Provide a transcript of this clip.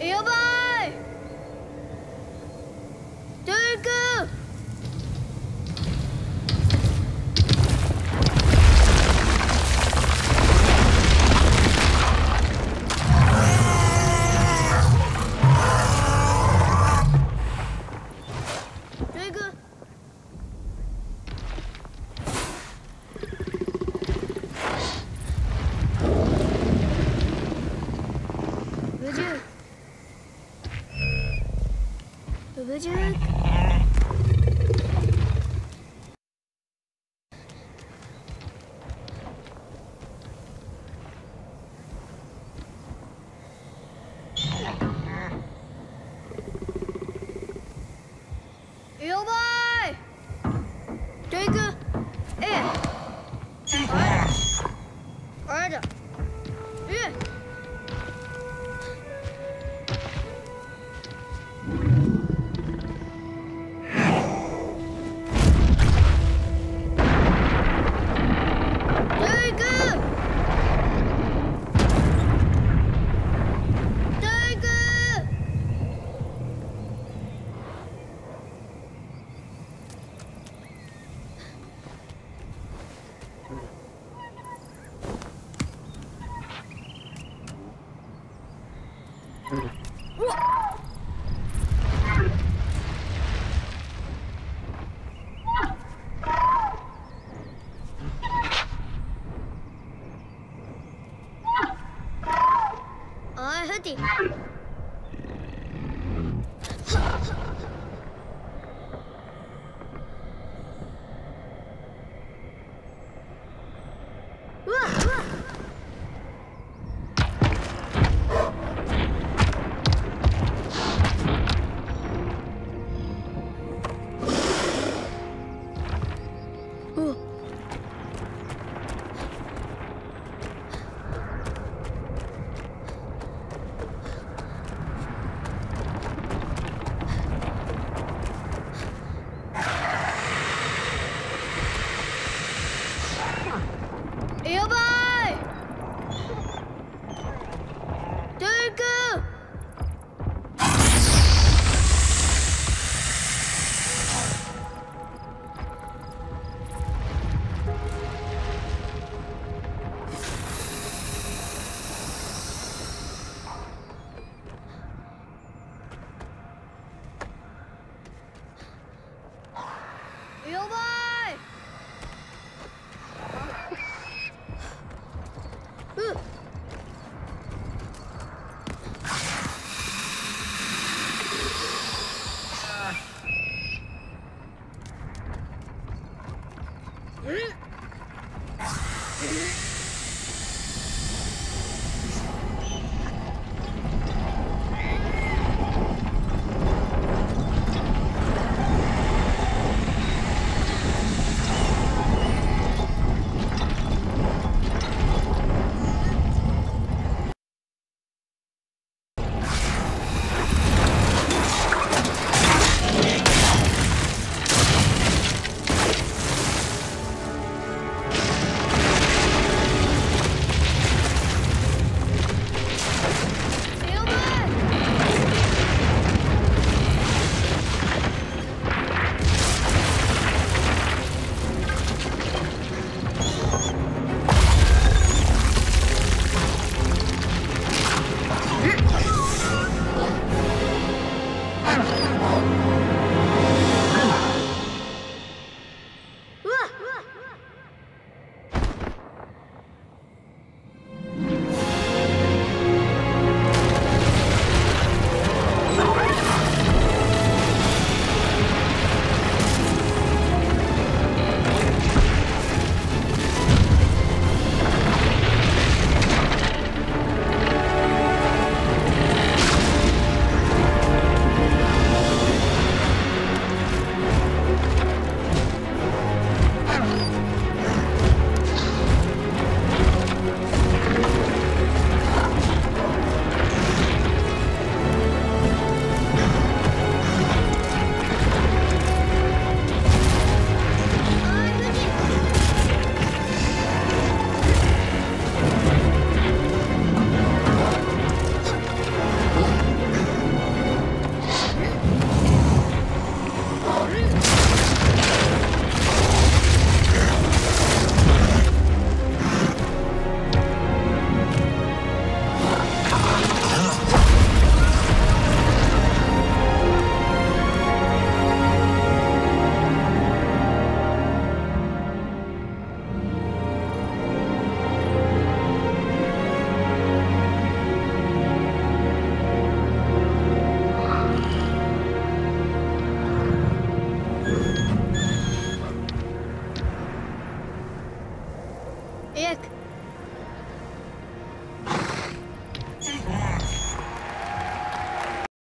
İyi bak. would you look? おいフティ